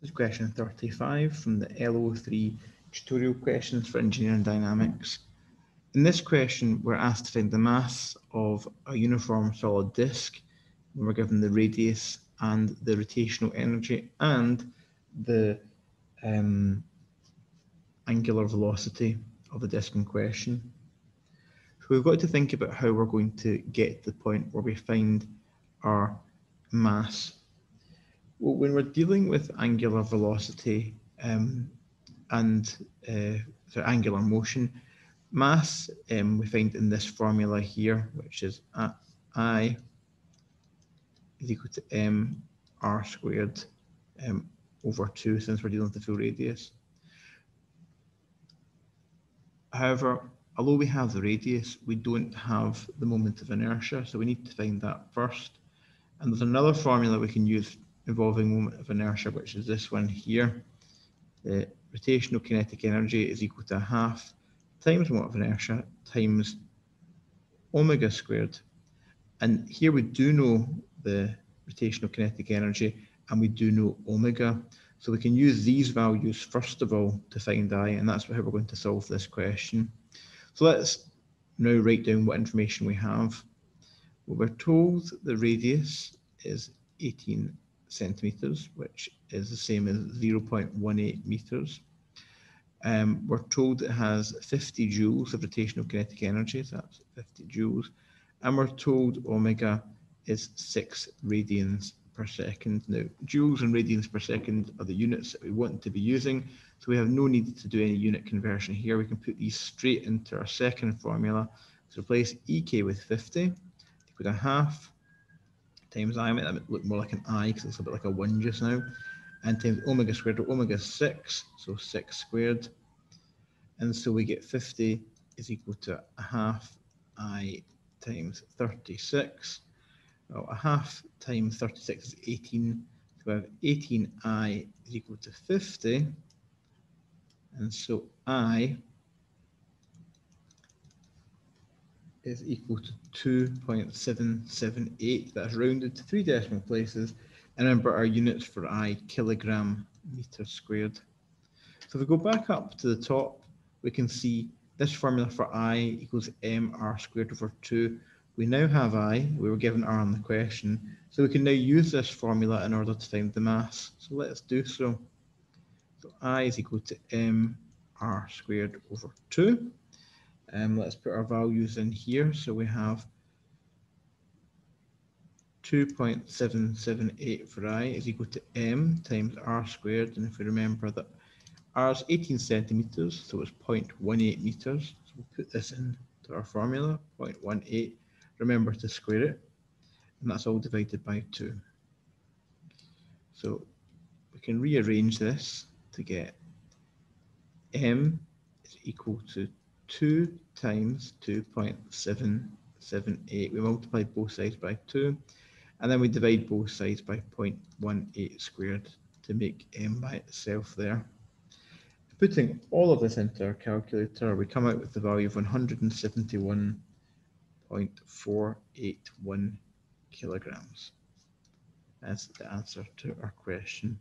This is question 35 from the LO3 tutorial questions for engineering dynamics. In this question, we're asked to find the mass of a uniform solid disk. We're given the radius and the rotational energy and the um, angular velocity of the disk in question. So we've got to think about how we're going to get to the point where we find our mass. Well, when we're dealing with angular velocity um, and uh, angular motion, mass um, we find in this formula here, which is I is equal to m r squared um, over 2 since we're dealing with the full radius. However, although we have the radius, we don't have the moment of inertia, so we need to find that first. And there's another formula we can use involving moment of inertia, which is this one here. The rotational kinetic energy is equal to half times moment of inertia times omega squared. And here we do know the rotational kinetic energy and we do know omega. So we can use these values first of all to find I, and that's how we're going to solve this question. So let's now write down what information we have. Well, we're told the radius is 18 centimeters, which is the same as 0.18 meters. Um, we're told it has 50 joules of rotational kinetic energy, so that's 50 joules. And we're told omega is 6 radians per second. Now, joules and radians per second are the units that we want to be using, so we have no need to do any unit conversion here. We can put these straight into our second formula. So replace EK with 50, equal to half times I, that look more like an I because it's a bit like a 1 just now, and times omega squared, omega 6, so 6 squared. And so we get 50 is equal to a half I times 36. Well, a half times 36 is 18. So we have 18i is equal to 50. And so I is equal to 2.778. That's rounded to three decimal places. And remember our units for I, kilogram meter squared. So if we go back up to the top, we can see this formula for I equals mr squared over 2. We now have I, we were given R on the question, so we can now use this formula in order to find the mass. So let's do so. So I is equal to mr squared over 2. Um, let's put our values in here. So we have 2.778 for i is equal to m times r squared. And if we remember that r is 18 centimeters, so it's 0.18 meters. So we'll put this into our formula, 0.18. Remember to square it, and that's all divided by 2. So we can rearrange this to get m is equal to 2 times 2.778. We multiply both sides by 2, and then we divide both sides by 0.18 squared to make m by itself there. Putting all of this into our calculator, we come out with the value of 171.481 kilograms. That's the answer to our question.